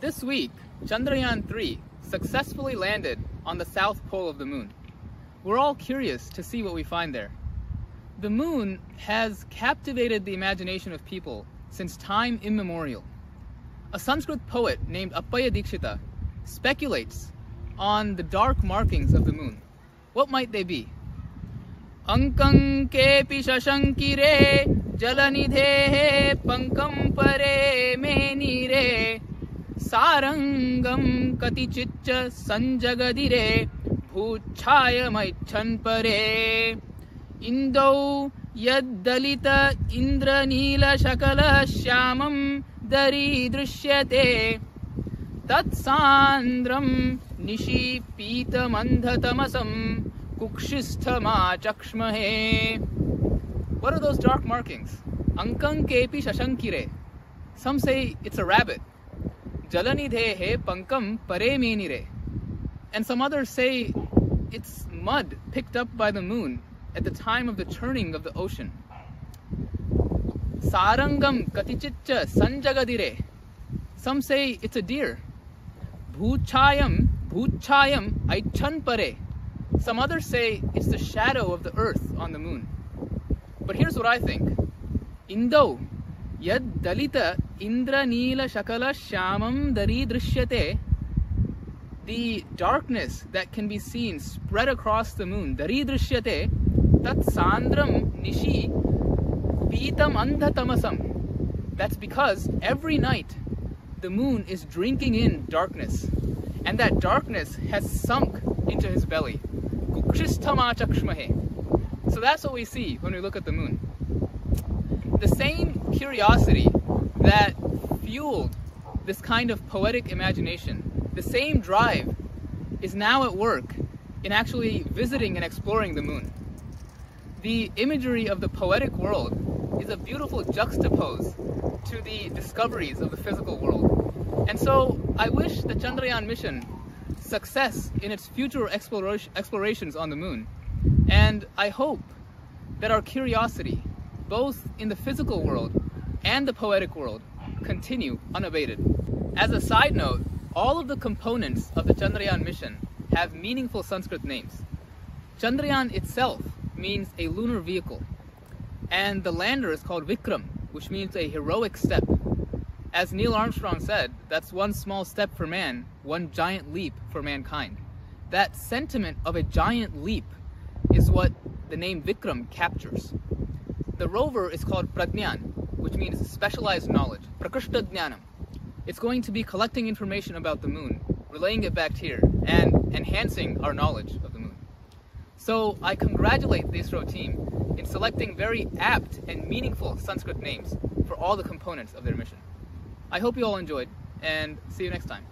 This week, Chandrayaan 3 successfully landed on the south pole of the moon. We're all curious to see what we find there. The moon has captivated the imagination of people since time immemorial. A Sanskrit poet named Appayya Dikshita speculates on the dark markings of the moon. What might they be? Ankam kepi shashankire jalanidhe pankam pare sarangam katichiccha sanjagadire भूच्छायमैच्छन् परे इन्दौ यद्दलित इन्द्रनीलशकलः श्यामं दरीदृश्यते तत्सान्द्रं निशीपीतमन्धतमसं कुक्षिस्थमाचक्ष्महे What are those dark markings? Ankang kepi shashankire. Some say it's a rabbit. Jalanidhehe pankam pare menire. And some others say it's mud picked up by the moon at the time of the churning of the ocean. Sarangam katichitcha sanjagadire. Some say it's a deer. Bhuchayam, bhuchayam aichan pare. Some others say it's the shadow of the earth on the moon. But here's what I think. Indo yad dalita indra neela shakala shamam dari drishyate the darkness that can be seen spread across the moon, dari drishyate, tat sandram nishi pitam andhatamasam. That's because every night the moon is drinking in darkness, and that darkness has sunk into his belly. So that's what we see when we look at the moon. The same curiosity that fueled this kind of poetic imagination, the same drive is now at work in actually visiting and exploring the moon. The imagery of the poetic world is a beautiful juxtapose to the discoveries of the physical world. And so I wish the Chandrayaan mission success in its future explorations on the moon. And I hope that our curiosity, both in the physical world and the poetic world, continue unabated. As a side note, all of the components of the Chandrayaan mission have meaningful Sanskrit names. Chandrayaan itself means a lunar vehicle, and the lander is called Vikram, which means a heroic step. As Neil Armstrong said, that's one small step for man, one giant leap for mankind. That sentiment of a giant leap is what the name Vikram captures. The rover is called Prajnan, which means specialized knowledge, Prakrishta Jnanam. It's going to be collecting information about the moon, relaying it back here, and enhancing our knowledge of the moon. So I congratulate the ISRO team in selecting very apt and meaningful Sanskrit names for all the components of their mission. I hope you all enjoyed, and see you next time.